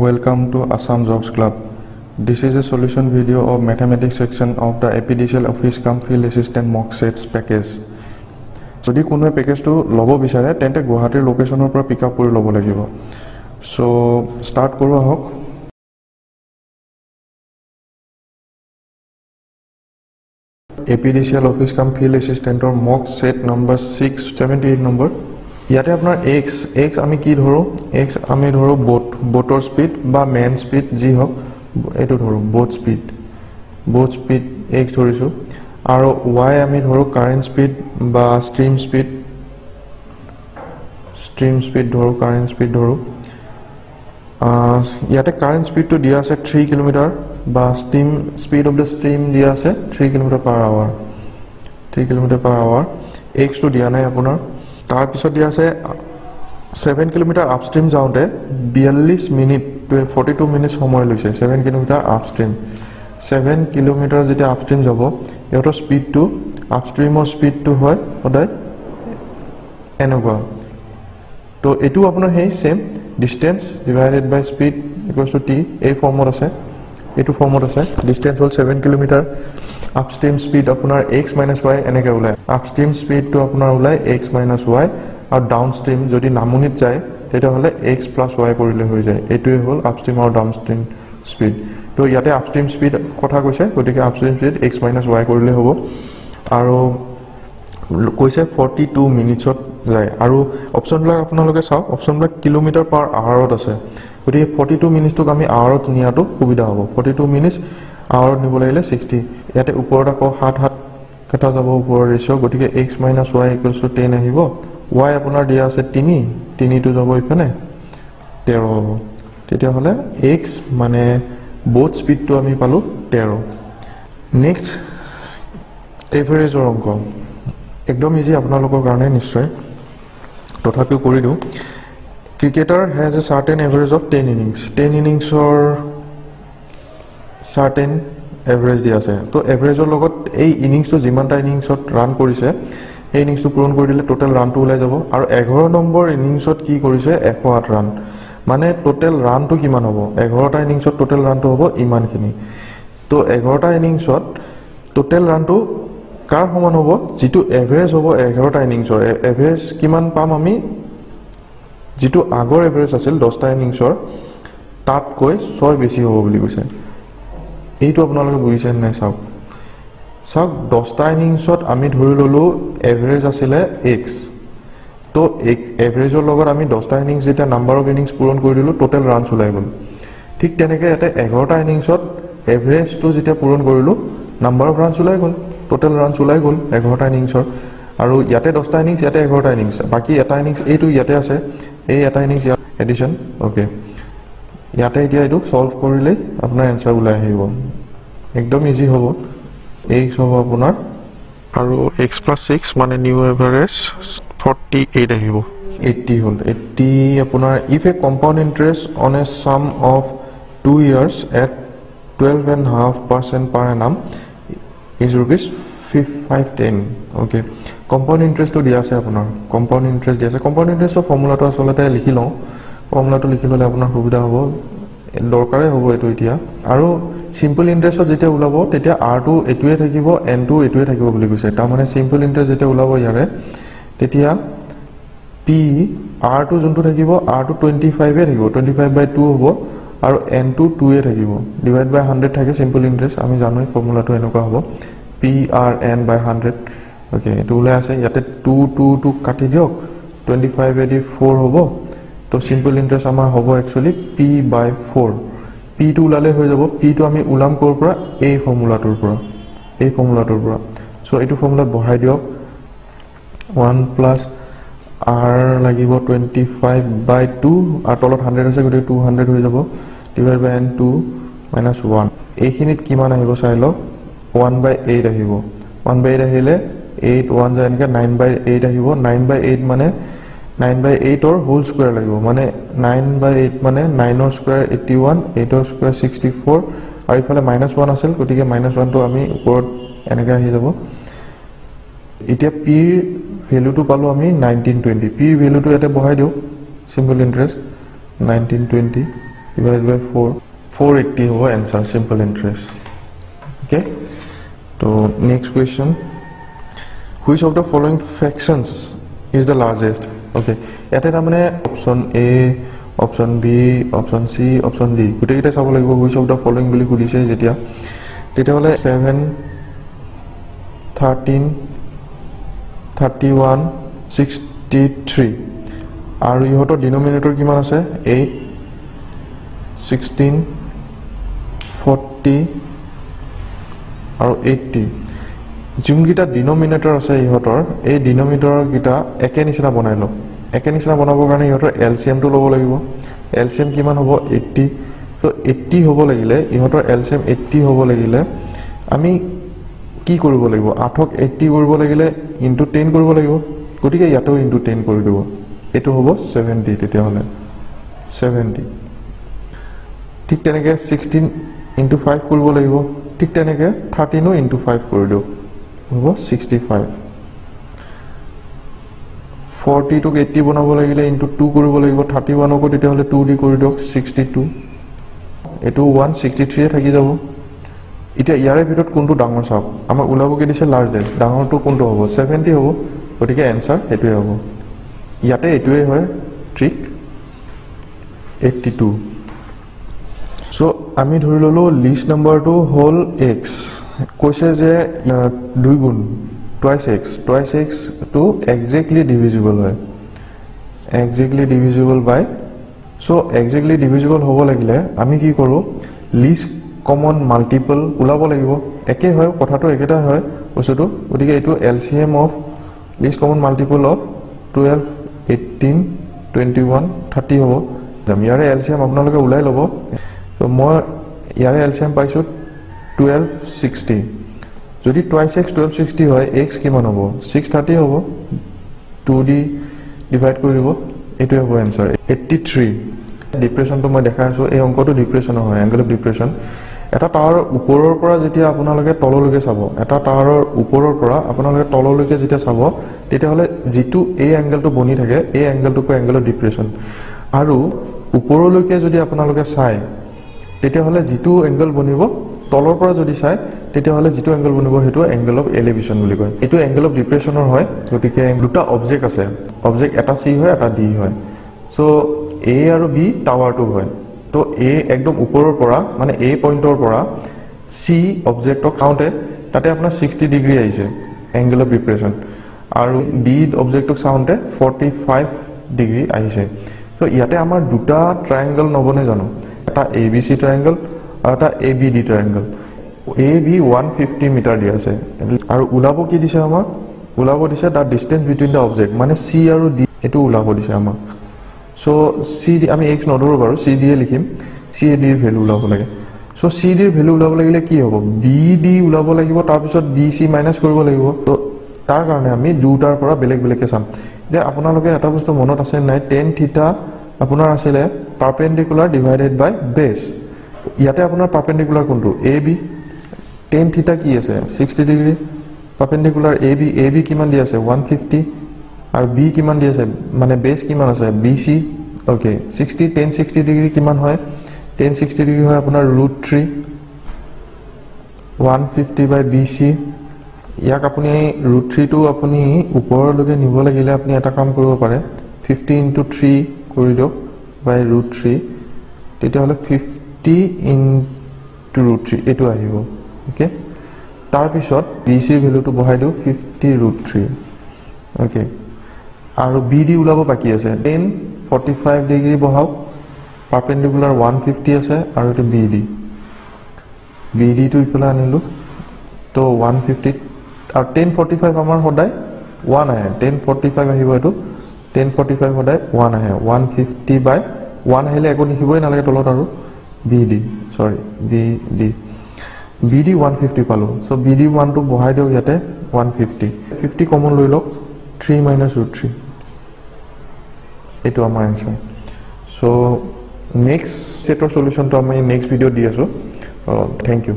Welcome to Assam Jobs Club. This is a solution video of mathematics section of the APDCL Office Cum Field Assistant Mock Sets package. বিচাৰে তেন্তে গুৱাহাটীৰ লোকেশ্যনৰ পৰা পিক up কৰি ল'ব লাগিব চ' start কৰোঁ আহক A P D C L office কাম field এছিষ্টেণ্টৰ mock set number six seventy eight number ইয়াতে আপোনাৰ এক্স এক্স আমি কি ধৰোঁ? এক্স আমি ধৰোঁ বোট বোটৰ স্পীড বা মেন স্পীড যি হওক এইটো ধৰোঁ boat speed boat speed x ধৰিছোঁ। আৰু ৱাই আমি ধৰোঁ কাৰেণ্ট স্পীড বা ষ্ট্ৰীম স্পীড ষ্ট্ৰীম স্পীড ধৰোঁ কাৰেণ্ট স্পীড ধৰোঁ। ইয়াতে কাৰেণ্ট স্পীডটো দিয়া আছে থ্ৰী কিলোমিটাৰ বা stream speed of the stream দিয়া আছে three kilometre per hour three kilometre per hour এক্সটো দিয়া নাই আপোনাৰ। তাৰপিছত দিয়া আছে ছেভেন কিলোমিটাৰ আপষ্ট্ৰীম যাওঁতে বিয়াল্লিছ মিনিট ফৰ্টি টু মিনিটছ সময় লৈছে seven kilometre upstream seven kilometre যেতিয়া আপষ্ট্ৰীম যাব সিহঁতৰ স্পীডটো আপষ্ট্ৰীমৰ স্পীডটো হয় সদায় এনেকুৱা। তো এইটো আপোনাৰ সেই same distance divided by speed equals to t এই ফৰ্মত আছে এইটো ফৰ্মত আছে। ডিষ্টেঞ্চ হ'ল ছেভেন কিলোমিটাৰ আপষ্ট্ৰীম স্পীড আপোনাৰ এক্স মাইনাছ ৱাই এনেকৈ ওলায়। আপষ্ট্ৰীম স্পীডটো আপোনাৰ ওলায় এক্স মাইনাছ ৱাই আৰু ডাউন ষ্ট্ৰীম যদি নামনিত যায় তেতিয়াহ'লে এক্স প্লাছ ৱাই কৰিলে হৈ যায়। এইটোৱে হ'ল আপষ্ট্ৰীম আৰু ডাউন ষ্ট্ৰীম স্পীড তো ইয়াতে আপষ্ট্ৰীম স্পীড কথা কৈছে গতিকে upstream speed x minus y কৰিলে হ'ব। আৰু কৈছে ফৰ্টি টু মিনিটছত যায়। আৰু অপশ্যনবিলাক আপোনালোকে চাওক অপশ্যনবিলাক কিলোমিটাৰ পাৰ আৱাৰত আছে। গতিকে ফৰ্টি টু মিনিটছটোক আমি আৱাৰত নিয়াটো সুবিধা হ'ব। ফৰ্টি টু মিনিটছ আৱাৰত নিব লাগিলে ছিক্সটি ইয়াতে ওপৰত আকৌ সাত সাত কেইটা যাব ওপৰৰ ৰেচিঅ' গতিকে x minus y equals to ten আহিব। ৱাই আপোনাৰ দিয়া আছে তিনি তিনিটো যাব ইপিনে তেৰ হ'ব। তেতিয়াহ'লে এক্স মানে ব'থ স্পীডটো আমি পালোঁ তেৰ। নেক্সট এভাৰেজৰ অংক। একদম ইজি আপোনালোকৰ কাৰণে নিশ্চয়। তথাপিও কৰি দিওঁ। Cricketer has a certain average of ten innings ten ইনিংছৰ চাৰ্টেন এভাৰেজ দিয়া আছে। তো এভাৰেজৰ লগত এই ইনিংছটো যিমানটা ইনিংছত ৰান কৰিছে সেই ইনিংছটো পূৰণ কৰি দিলে টোটেল ৰানটো ওলাই যাব। আৰু এঘাৰ নম্বৰ ইনিংছত কি কৰিছে এশ আঠ ৰান মানে টোটেল ৰানটো কিমান হ'ব? এঘাৰটা ইনিংছত টোটেল ৰানটো হ'ব ইমানখিনি। তো এঘাৰটা ইনিংছত টোটেল ৰানটো কাৰ সমান হ'ব? যিটো এভাৰেজ হ'ব এঘাৰটা ইনিংছৰ এভাৰেজ কিমান পাম আমি? যিটো আগৰ এভাৰেজ আছিল দহটা ইনিংছৰ তাতকৈ ছয় বেছি হ'ব বুলি কৈছে। এইটো আপোনালোকে বুজিছে নে চাওক? চাওক দহটা ইনিংছত আমি ধৰি ল'লোঁ এভাৰেজ আছিলে এক্স তো এভাৰেজৰ লগত আমি দহটা ইনিংছ যেতিয়া নাম্বাৰ অফ ইনিংছ পূৰণ কৰি দিলোঁ টোটেল ৰানছ ওলাই গ'ল। ঠিক তেনেকৈ ইয়াতে এঘাৰটা ইনিংছত এভাৰেজটো যেতিয়া পূৰণ কৰিলোঁ নাম্বাৰ অফ ৰানছ ওলাই গ'ল টোটেল ৰানছ ওলাই গ'ল এঘাৰটা ইনিংছৰ আৰু ইয়াতে দহটা ইনিংছ ইয়াতে এঘাৰটা ইনিংছ বাকী এটা ইনিংছ এইটো ইয়াতে আছে এই এটা ইনিংছ ইয়াত এডিশ্যন অ'কে ইয়াতে এতিয়া এইটো ছল্ভ কৰিলেই আপোনাৰ এনচাৰ ওলাই আহিব। একদম ইজি হ'ব। এইচ হ'ব আপোনাৰ। আৰু এক্স প্লাছ ছিক্স মানে নিউ এভাৰেজ ফৰ্টি এইট আহিব। এইট্টি হ'ল। এইট্টি আপোনাৰ if a compound interest on a sum of two years at twelve and half percent per annum is rupees ফিফ ফাইভ টেন অ'কে কম্পাউণ্ড ইণ্টাৰেষ্টটো দিয়া আছে আপোনাৰ। Compound interest দিয়া আছে। কম্পাউণ্ড ইণ্টাৰেষ্টৰ ফৰ্মুলাটো আচলতে লিখি লওঁ। ফৰ্মুলাটো লিখি ল'লে আপোনাৰ সুবিধা হ'ব। দৰকাৰেই হ'ব এইটো এতিয়া। আৰু চিম্পল ইণ্টাৰেষ্টত যেতিয়া ওলাব তেতিয়া আৰটো এইটোৱে থাকিব এনটো এইটোৱে থাকিব বুলি কৈছে। তাৰমানে চিম্পল ইণ্টাৰেষ্ট যেতিয়া ওলাব ইয়াৰে তেতিয়া পি আৰটো যোনটো থাকিব আৰটো টুৱেণ্টি ফাইভে থাকিব। টুৱেণ্টি ফাইভ বাই টু হ'ব আৰু এনটো টুৱে থাকিব। ডিভাইড বাই হাণ্ড্ৰেড থাকে চিম্পল ইণ্টাৰেষ্ট আমি জানোৱেই ফৰ্মুলাটো এনেকুৱা হ'ব। P R N by hundred okay এইটো ওলাই আছে। ইয়াতে টু টু টু কাটি দিয়ক। টুৱেণ্টি ফাইভেদি ফ'ৰ হ'ব। তো চিম্পল ইণ্টাৰেষ্ট আমাৰ হ'ব একচুৱেলি পি বাই ফ'ৰ পিটো ওলালে হৈ যাব। পিটো আমি ওলাম ক'ৰ পৰা? এই ফৰ্মুলাটোৰ পৰা। এই ফৰ্মুলাটোৰ পৰা। চ' এইটো ফৰ্মুলাত বহাই দিয়ক। ওৱান প্লাছ আৰ লাগিব টুৱেণ্টি ফাইভ বাই টু আৰু তলত হাণ্ড্ৰেড আছে গতিকে টু হাণ্ড্ৰেড হৈ যাব। Divide by N two minus one এইখিনিত কিমান আহিব চাই লওক? ওৱান বাই এইট আহিব। ওৱান বাই এইট আহিলে এইট ওৱান যায় এনেকৈ। নাইন বাই এইট আহিব। নাইন বাই এইট মানে নাইন বাই এইটৰ হোল স্কুৱেৰ লাগিব। মানে নাইন বাই এইট মানে নাইনৰ স্কুৱেৰ এইটি ওৱান এইটৰ স্কুৱেৰ ছিক্সটি ফ'ৰ আৰু ইফালে মাইনাছ ওৱান আছিল গতিকে মাইনাছ ওৱানটো আমি ওপৰত এনেকৈ আহি যাব। এতিয়া পিৰ ভেলুটো পালোঁ আমি নাইনটিন টুৱেণ্টি পিৰ ভেলুটো ইয়াতে বহাই দিওঁ simple interest nineteen twenty divide by four four eighty হ'ব এনচাৰ চিম্পল ইণ্টাৰেষ্ট অ'কে তো next question which of the following fractions is the largest okay. ইয়াতে তাৰমানে option A option B option C option D গোটেইকেইটাই চাব লাগিব which of the following বুলি সুধিছে যেতিয়া। তেতিয়াহ'লে seven thirteen thirty one sixty three আৰু ইহঁতৰ ডিনমিনেটৰ কিমান আছে? এইট ছিক্সটিন ফৰ্টি আৰু এইটটি যোনকেইটা ডিনমিনেটৰ আছে ইহঁতৰ এই ডিনমিনেটৰকেইটা একে নিচিনা বনাই লওক। একে নিচিনা বনাবৰ কাৰণে ইহঁতৰ এল চি এমটো ল'ব লাগিব। এল চি এম কিমান হ'ব? এইট্টি ত' এইট্টি হ'ব লাগিলে ইহঁতৰ এল চি এম এইট্টি হ'ব লাগিলে আমি কি কৰিব লাগিব? আঠক এইট্টি কৰিব লাগিলে ইনটু টেন কৰিব লাগিব। গতিকে ইয়াতেও ইনটু টেন কৰি দিব। এইটো হ'ব ছেভেণ্টি তেতিয়াহ'লে। ছেভেণ্টি ঠিক তেনেকৈ ছিক্সটিন ইনটু ফাইভ কৰিব লাগিব। ঠিক তেনেকৈ থাৰ্টিনো ইনটু ফাইভ কৰি দিয়ক। হ'ব ছিক্সটি ফাইভ ফৰ্টিটোক এইট্টি বনাব লাগিলে ইনটু টু কৰিব লাগিব। থাৰ্টি ওৱানকো তেতিয়াহ'লে টু দি কৰি দিয়ক ছিক্সটি টু এইটো ওৱান ছিক্সটি থ্ৰীয়ে থাকি যাব। এতিয়া ইয়াৰে ভিতৰত কোনটো ডাঙৰ চাওক? আমাক ওলাবকৈ দিছে লাৰ্জেষ্ট ডাঙৰটো কোনটো হ'ব? ছেভেণ্টি হ'ব। গতিকে এনচাৰ সেইটোৱে হ'ব। ইয়াতে এইটোৱে হয় ট্ৰিক এইট্টি টু চ' আমি ধৰি ল'লোঁ লিষ্ট নাম্বাৰটো হ'ল এক্স কৈছে যে দুই গুণ টুৱাইছ এক্স টুৱাইছ এক্সটো একজেক্টলি ডিভিজিবল হয়। Exactly divisible by so exactly divisible হ'ব লাগিলে আমি কি কৰোঁ লিষ্ট কমন মাল্টিপল ওলাব লাগিব। একে হয় কথাটো একেটাই হয় বস্তুটো। গতিকে এইটো L C M of least common multiple of twelve eighteen twenty one thirty হ'ব ইয়াৰে এল চি এম আপোনালোকে ওলাই ল'ব। ত' মই ইয়াৰে এল চি এম পাইছোঁ টুৱেল্ভ ছিক্সটি যদি টুৱাইছ এক্স টুৱেল্ভ ছিক্সটি হয় এক্স কিমান হ'ব? ছিক্স থাৰ্টি হ'ব। টু দি ডিভাইড কৰি দিব। এইটোৱে হ'ব এনচাৰ এইট্টি থ্ৰী ডিপ্ৰেশ্যনটো মই দেখাই আছোঁ। এই অংকটো ডিপ্ৰেশ্যনৰ হয় এংগল অফ ডিপ্ৰেশ্যন এটা টাৱাৰৰ ওপৰৰ পৰা যেতিয়া আপোনালোকে তললৈকে চাব এটা টাৱাৰৰ ওপৰৰ পৰা আপোনালোকে তললৈকে যেতিয়া চাব তেতিয়াহ'লে যিটো এই এংগেলটো বনি থাকে এই এংগেলটোক কয় এংগল অফ ডিপ্ৰেশ্যন আৰু ওপৰলৈকে যদি আপোনালোকে চায় তেতিয়াহ'লে যিটো এংগল বনিব তলৰ পৰা যদি চায় তেতিয়াহ'লে যিটো এংগল বনিব সেইটো এংগল অফ এলিভেশ্যন বুলি কয়। এইটো এংগল অফ ডিপ্ৰেশ্যনৰ হয় গতিকে দুটা অবজেক্ট আছে। অবজেক্ট এটা চি হয় এটা ডি হয়। চ' এ আৰু বি টাৱাৰটো হয়। তো এ একদম ওপৰৰ পৰা মানে এ পইণ্টৰ পৰা চি অবজেক্টক চাওঁতে তাতে আপোনাৰ ছিক্সটি ডিগ্ৰী আহিছে এংগল অফ ডিপ্ৰেশ্যন আৰু ডি অবজেক্টক চাওঁতে ফৰ্টি ফাইভ ডিগ্ৰী আহিছে। তো ইয়াতে আমাৰ দুটা ট্ৰায়েংগল নবনে জানো? এটা এ বি চি ট্ৰায়েংগল আৰু এটা A B D triangle A B one fifty metre দিয়া আছে। আৰু ওলাব কি দিছে আমাক? ওলাব দিছে the distance between the object মানে চি আৰু ডি এইটো ওলাব দিছে আমাক। চ' চি ডি আমি এক্স নধৰোঁ বাৰু চি ডিয়ে লিখিম। চি এ ডিৰ ভেলু ওলাব লাগে। চ' চি ডিৰ ভেলু ওলাব লাগিলে কি হ'ব? বি ডি ওলাব লাগিব তাৰপিছত বি চি মাইনাছ কৰিব লাগিব। ত' তাৰ কাৰণে আমি দুটাৰ পৰা বেলেগ বেলেগকৈ চাম। এতিয়া আপোনালোকে এটা বস্তু মনত আছে নাই? টেন থিটা আপোনাৰ আছিলে পাৰ্পেণ্ডিকুলাৰ ডিভাইডেড বাই বেছ ইয়াতে আপোনাৰ পাৰ্পেণ্ডিকুলাৰ কোনটো? এ বি টেন থিটা কি আছে? Sixty degree perpendicular A B A B কিমান দি আছে? ওৱান ফিফটি আৰু বি কিমান দি আছে? মানে বেছ কিমান আছে? B C okay sixty tan sixty degree কিমান হয়? টেন ছিক্সটি ডিগ্ৰী হয় আপোনাৰ root three one fifty by B C ইয়াক আপুনি ৰুট থ্ৰীটো আপুনি ওপৰলৈকে নিব লাগিলে আপুনি এটা কাম কৰিব পাৰে। ফিফটি ইণ্টু থ্ৰী কৰি দিয়ক বাই ৰুট থ্ৰী তেতিয়াহ'লে ফিফটি ইণ্টু ৰুট থ্ৰী এইটো আহিব অ'কে তাৰপিছত বি চিৰ ভেলুটো বহাই দিওঁ ফিফটি ৰুট থ্ৰী অ'কে আৰু বি ডি ওলাব বাকী আছে টেন ফৰ্টি ফাইভ ডিগ্ৰী বহাওক পাৰ্পেণ্ডিকুলাৰ ওৱান ফিফটি আছে আৰু এইটো বি ডি বি ডিটো ইফালে আনিলোঁ তো ওৱান ফিফটিত আৰু টেন ফৰ্টি ফাইভ আমাৰ সদায় ওৱান আহে টেন ফৰ্টি ফাইভ আহিব এইটো টেন ফৰ্টি ফাইভ সদায় ওৱান আহে ওৱান ফিফটি বাই ওৱান আহিলে একো লিখিবই নালাগে তলত আৰু। বি ডি চৰি B D B D one fifty পালোঁ। চ' বি ডি ওৱানটো বহাই দিয়ক ইয়াতে ওৱান ফিফটি ফিফটি কমন লৈ লওক থ্ৰী মাইনাছ ৰুট থ্ৰী এইটো আমাৰ এনচাৰ চ' নেক্সট ছেটৰ চলিউশ্যনটো আমি নেক্সট ভিডিঅ'ত দি আছোঁ। Thank U